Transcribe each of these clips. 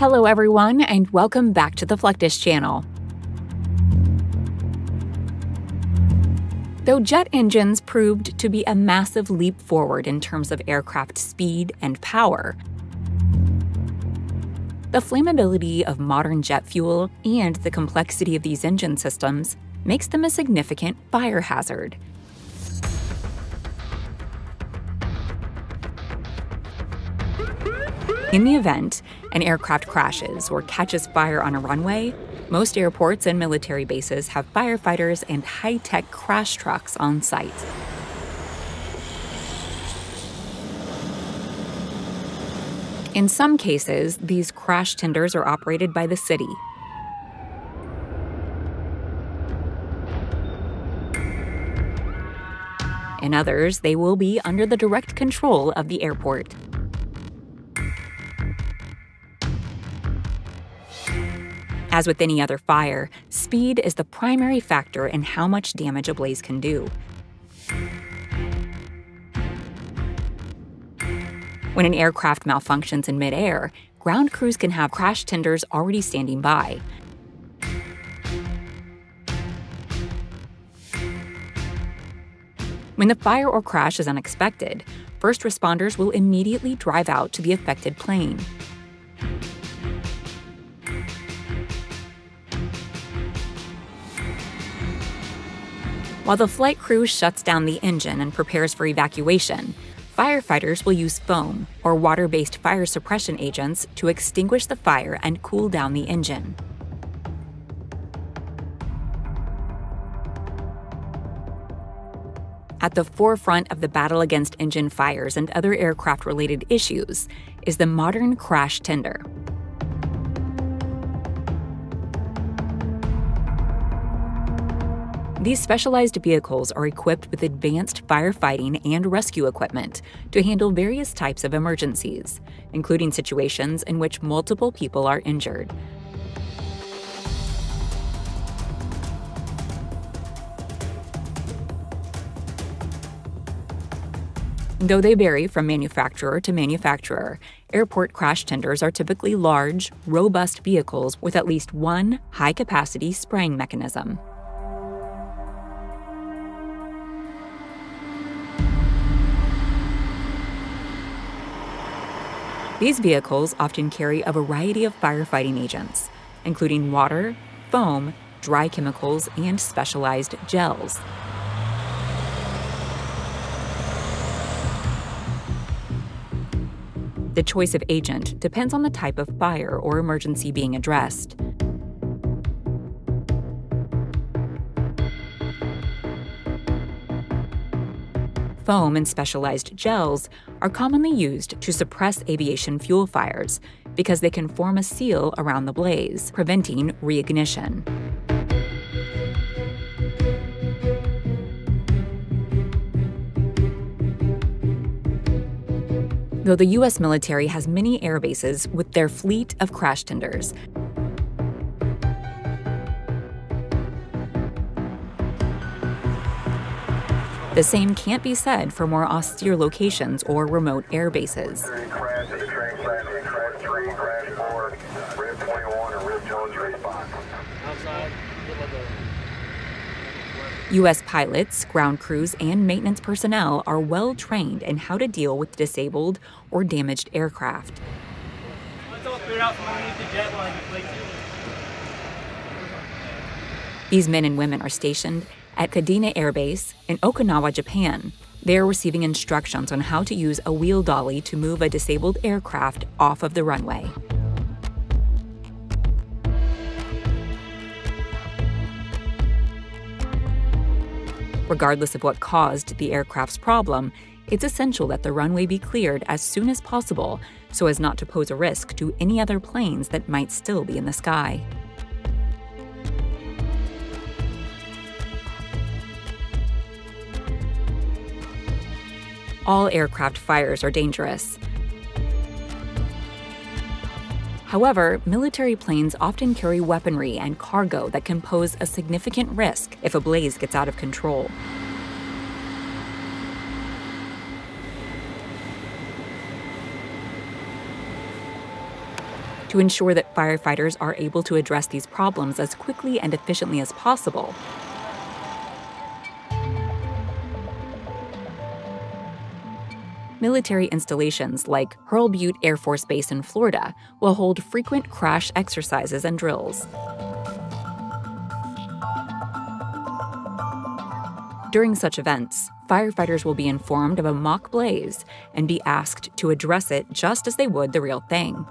Hello, everyone, and welcome back to the Fluctus channel. Though jet engines proved to be a massive leap forward in terms of aircraft speed and power, the flammability of modern jet fuel and the complexity of these engine systems makes them a significant fire hazard. In the event an aircraft crashes or catches fire on a runway, most airports and military bases have firefighters and high tech crash trucks on site. In some cases, these crash tenders are operated by the city. In others, they will be under the direct control of the airport. As with any other fire, speed is the primary factor in how much damage a blaze can do. When an aircraft malfunctions in midair, ground crews can have crash tenders already standing by. When the fire or crash is unexpected, first responders will immediately drive out to the affected plane. While the flight crew shuts down the engine and prepares for evacuation, firefighters will use foam or water based fire suppression agents to extinguish the fire and cool down the engine. At the forefront of the battle against engine fires and other aircraft related issues is the modern crash tender. These specialized vehicles are equipped with advanced firefighting and rescue equipment to handle various types of emergencies, including situations in which multiple people are injured. Though they vary from manufacturer to manufacturer, airport crash tenders are typically large, robust vehicles with at least one high capacity spraying mechanism. These vehicles often carry a variety of firefighting agents, including water, foam, dry chemicals, and specialized gels. The choice of agent depends on the type of fire or emergency being addressed. Foam and specialized gels are commonly used to suppress aviation fuel fires because they can form a seal around the blaze, preventing reignition. Though the U.S. military has many air bases with their fleet of crash tenders, The same can't be said for more austere locations or remote air bases. U.S. pilots, ground crews, and maintenance personnel are well trained in how to deal with disabled or damaged aircraft. These men and women are stationed at Kadena Air Base in Okinawa, Japan. They are receiving instructions on how to use a wheel dolly to move a disabled aircraft off of the runway. Regardless of what caused the aircraft's problem, it's essential that the runway be cleared as soon as possible so as not to pose a risk to any other planes that might still be in the sky. All aircraft fires are dangerous. However, military planes often carry weaponry and cargo that can pose a significant risk if a blaze gets out of control. To ensure that firefighters are able to address these problems as quickly and efficiently as possible, military installations like Hurlburt Air Force Base in Florida will hold frequent crash exercises and drills. During such events, firefighters will be informed of a mock blaze and be asked to address it just as they would the real thing.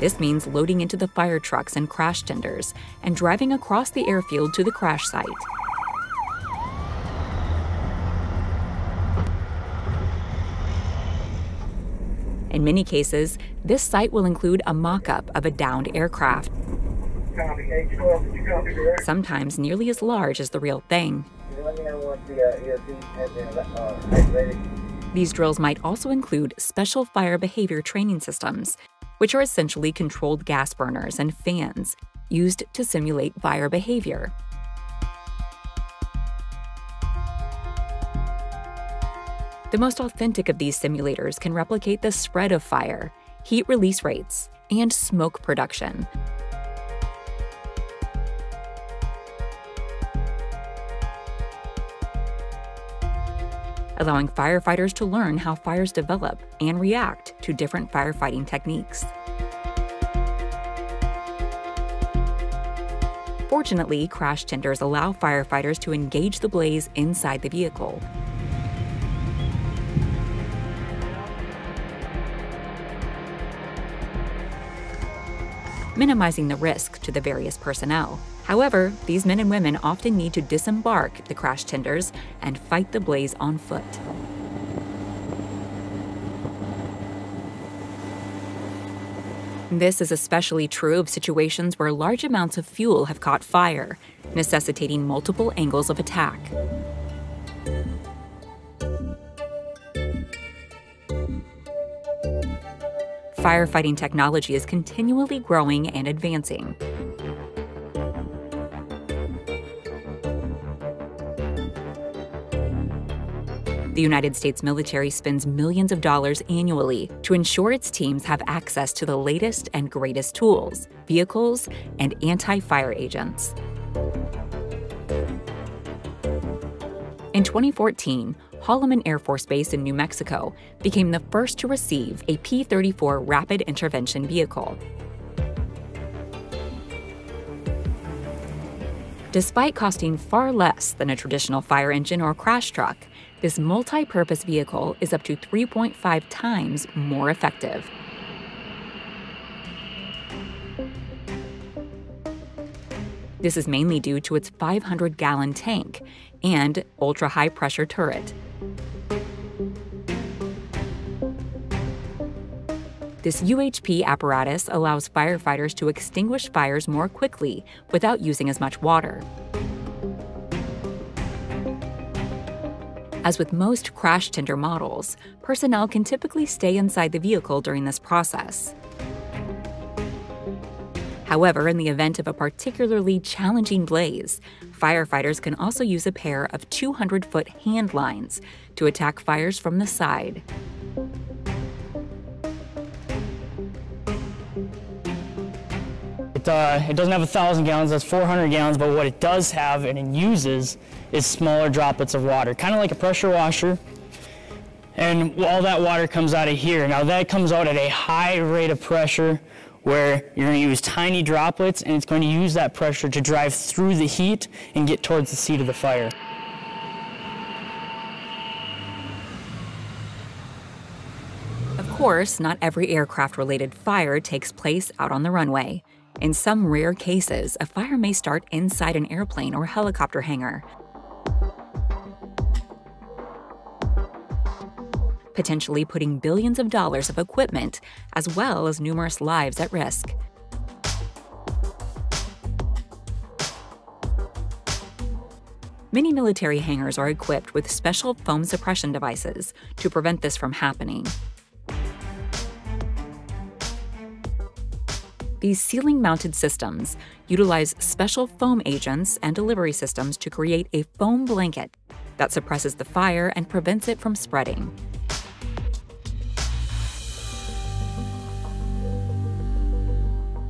This means loading into the fire trucks and crash tenders and driving across the airfield to the crash site. In many cases, this site will include a mock up of a downed aircraft, sometimes nearly as large as the real thing. These drills might also include special fire behavior training systems which are essentially controlled gas burners and fans used to simulate fire behavior. The most authentic of these simulators can replicate the spread of fire, heat release rates, and smoke production. Allowing firefighters to learn how fires develop and react to different firefighting techniques. Fortunately, crash tenders allow firefighters to engage the blaze inside the vehicle. minimizing the risk to the various personnel. However, these men and women often need to disembark the crash tenders and fight the blaze on foot. This is especially true of situations where large amounts of fuel have caught fire, necessitating multiple angles of attack. Firefighting technology is continually growing and advancing. The United States military spends millions of dollars annually to ensure its teams have access to the latest and greatest tools, vehicles, and anti fire agents. In 2014, Holloman Air Force Base in New Mexico became the first to receive a P 34 Rapid Intervention Vehicle. Despite costing far less than a traditional fire engine or crash truck, this multi purpose vehicle is up to 3.5 times more effective. This is mainly due to its 500 gallon tank and ultra high pressure turret. This UHP apparatus allows firefighters to extinguish fires more quickly without using as much water. As with most crash tender models, personnel can typically stay inside the vehicle during this process. However, in the event of a particularly challenging blaze, firefighters can also use a pair of 200 foot hand lines to attack fires from the side. Uh, it doesn't have a thousand gallons, that's 400 gallons, but what it does have and it uses is smaller droplets of water, kind of like a pressure washer. And all that water comes out of here. Now that comes out at a high rate of pressure where you're going to use tiny droplets and it's going to use that pressure to drive through the heat and get towards the seat of the fire. Of course, not every aircraft related fire takes place out on the runway. In some rare cases, a fire may start inside an airplane or helicopter hangar, potentially putting billions of dollars of equipment, as well as numerous lives at risk. Many military hangars are equipped with special foam suppression devices to prevent this from happening. These ceiling mounted systems utilize special foam agents and delivery systems to create a foam blanket that suppresses the fire and prevents it from spreading.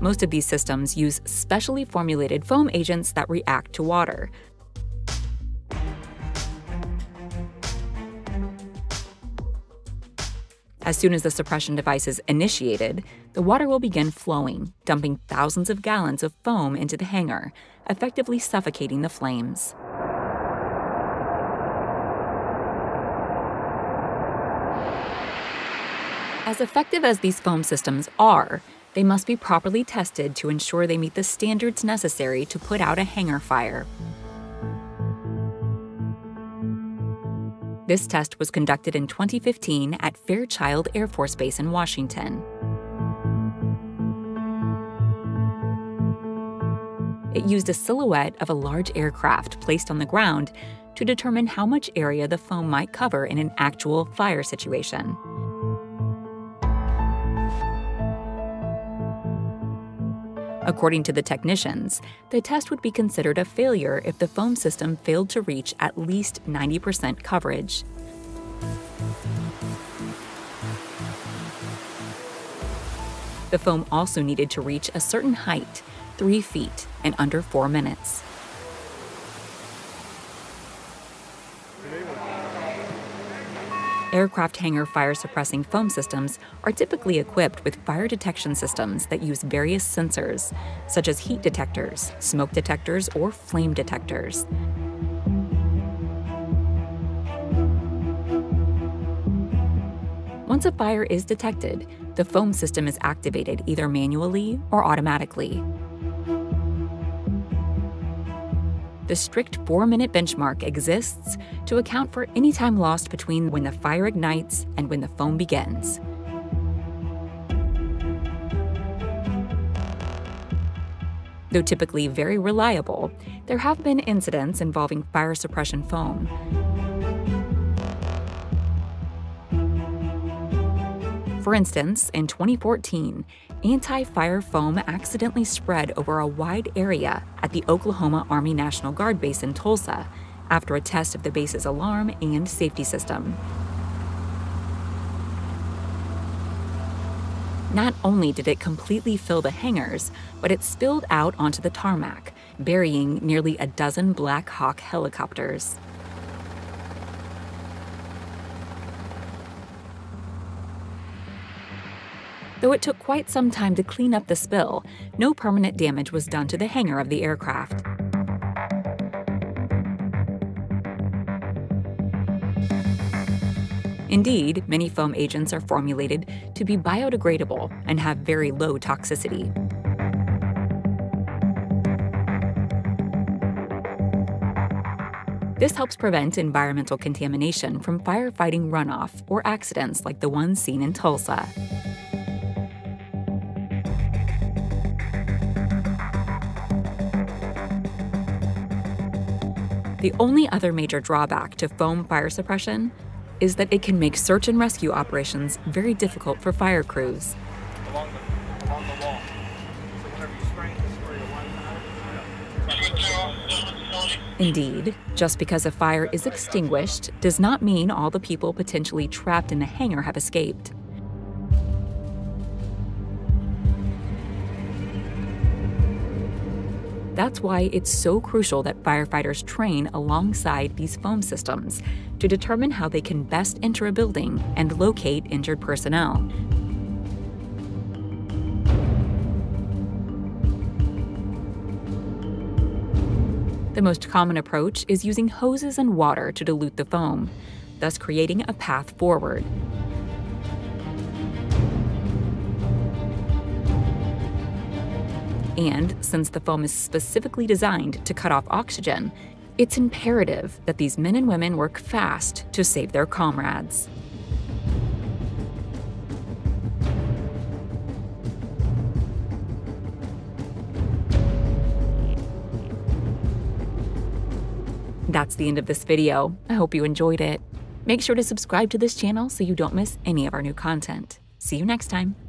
Most of these systems use specially formulated foam agents that react to water. As soon as the suppression device is initiated, the water will begin flowing, dumping thousands of gallons of foam into the hangar, effectively suffocating the flames. As effective as these foam systems are, they must be properly tested to ensure they meet the standards necessary to put out a hangar fire. This test was conducted in 2015 at Fairchild Air Force Base in Washington. It used a silhouette of a large aircraft placed on the ground to determine how much area the foam might cover in an actual fire situation. According to the technicians, the test would be considered a failure if the foam system failed to reach at least 90% coverage. The foam also needed to reach a certain height, 3 feet, in under 4 minutes. Aircraft hangar fire suppressing foam systems are typically equipped with fire detection systems that use various sensors, such as heat detectors, smoke detectors, or flame detectors. Once a fire is detected, the foam system is activated either manually or automatically. The strict four minute benchmark exists to account for any time lost between when the fire ignites and when the foam begins. Though typically very reliable, there have been incidents involving fire suppression foam. For instance, in 2014, anti fire foam accidentally spread over a wide area at the Oklahoma Army National Guard base in Tulsa after a test of the base's alarm and safety system. Not only did it completely fill the hangars, but it spilled out onto the tarmac, burying nearly a dozen Black Hawk helicopters. Though it took quite some time to clean up the spill, no permanent damage was done to the hangar of the aircraft. Indeed, many foam agents are formulated to be biodegradable and have very low toxicity. This helps prevent environmental contamination from firefighting runoff or accidents like the one seen in Tulsa. The only other major drawback to foam fire suppression is that it can make search and rescue operations very difficult for fire crews. Along the, along the wall. Indeed, just because a fire is extinguished does not mean all the people potentially trapped in the hangar have escaped. That's why it's so crucial that firefighters train alongside these foam systems to determine how they can best enter a building and locate injured personnel. The most common approach is using hoses and water to dilute the foam, thus creating a path forward. And since the foam is specifically designed to cut off oxygen, it's imperative that these men and women work fast to save their comrades. That's the end of this video. I hope you enjoyed it. Make sure to subscribe to this channel so you don't miss any of our new content. See you next time.